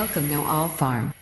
Welcome No All Farm.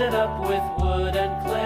it up with wood and clay.